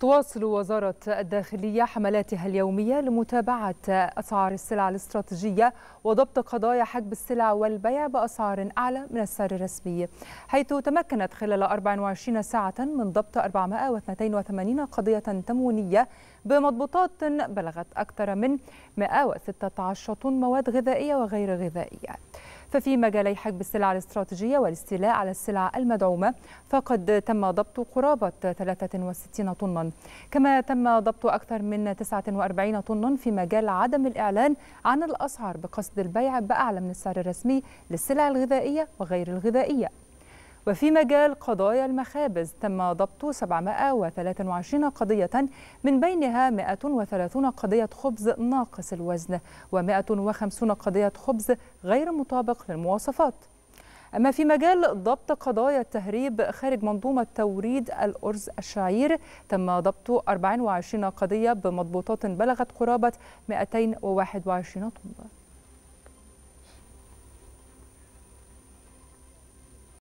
تواصل وزارة الداخلية حملاتها اليومية لمتابعة أسعار السلع الاستراتيجية وضبط قضايا حجب السلع والبيع بأسعار أعلى من السعر الرسمي حيث تمكنت خلال 24 ساعة من ضبط 482 قضية تموينية بمضبوطات بلغت أكثر من 116 طن مواد غذائية وغير غذائية. ففي مجالي حجب السلع الاستراتيجية والاستيلاء على السلع المدعومة فقد تم ضبط قرابة 63 طنا. كما تم ضبط أكثر من 49 طنا في مجال عدم الإعلان عن الأسعار بقصد البيع بأعلى من السعر الرسمي للسلع الغذائية وغير الغذائية. وفي مجال قضايا المخابز تم ضبط 723 قضية من بينها 130 قضية خبز ناقص الوزن و150 قضية خبز غير مطابق للمواصفات. أما في مجال ضبط قضايا التهريب خارج منظومة توريد الأرز الشعير تم ضبط 24 قضية بمضبوطات بلغت قرابة 221 طن